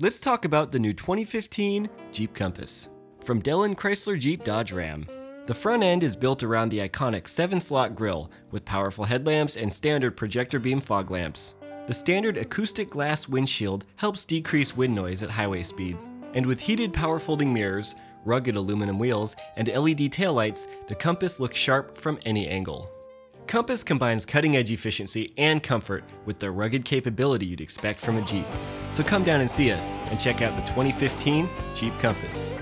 Let's talk about the new 2015 Jeep Compass from Dellen Chrysler Jeep Dodge Ram. The front end is built around the iconic 7 slot grille with powerful headlamps and standard projector beam fog lamps. The standard acoustic glass windshield helps decrease wind noise at highway speeds. And with heated power folding mirrors, rugged aluminum wheels, and LED taillights, the Compass looks sharp from any angle. Compass combines cutting edge efficiency and comfort with the rugged capability you'd expect from a Jeep. So come down and see us and check out the 2015 Jeep Compass.